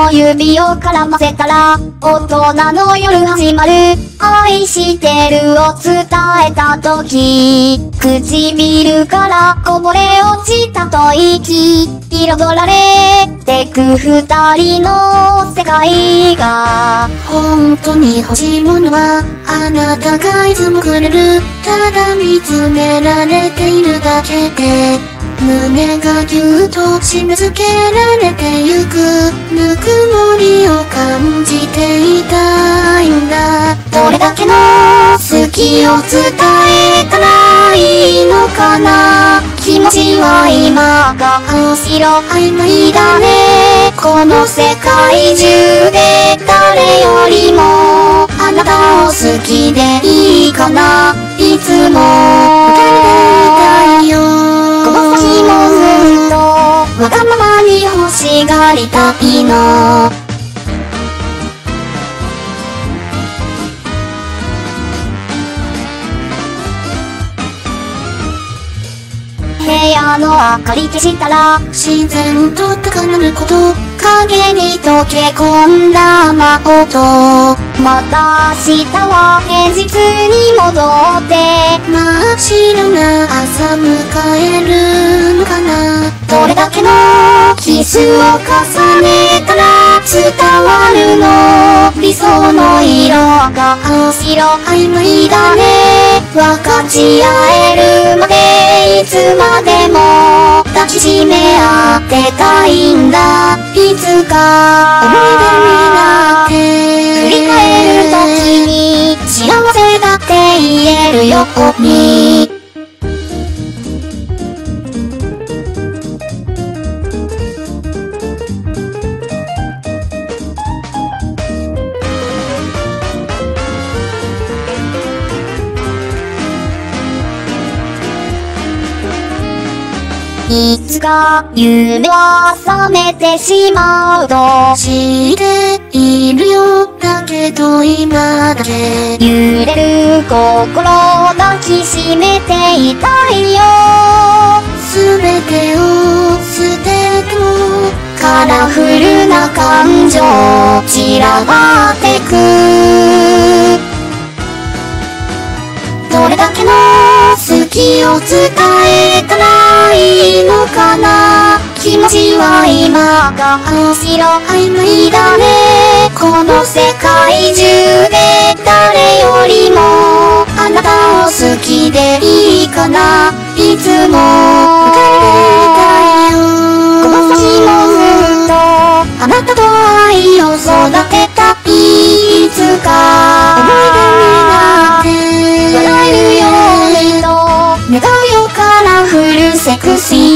の指を絡ませたら、大人の夜始まる。愛してるを伝えた時、唇からこぼれ落ちたと息、彩られてく二人の世界が、本当に欲しいものは、あなたがいつもくれる。ただ見つめられているだけで、胸がぎゅっと締め付けられてゆく。ぬくもりを感じていたいんだ。どれだけの好きを伝えたらいいのかな気持ちは今が青白曖昧だねこの世界中で誰よりもあなたを好きでいいかないつもりたいの部屋の明かり消したら自然と高鳴ること。影に溶け込んだ魔音また明日は平日に戻って真っ白な朝迎えるのかなだけのキスを重ねたら伝わるの。理想の色が青白曖昧だね。分かち合えるまでいつまでも抱きしめ合ってたいんだ。いつか思い出になって。振り返る時に幸せだって言えるように。いつか夢は覚めてしまうと知っているよだけど今だけ揺れる心抱きしめていたいよすべてを捨ててもカラフルな感情散らばってくどれだけの好きを伝えが面白い無理だね。この世界中で誰よりもあなたを好きでいいかな。いつも。誰だよ。私もずっとあなたと愛を育てたい。つか。思い出になって。笑えるように願うよカラフルセクシー。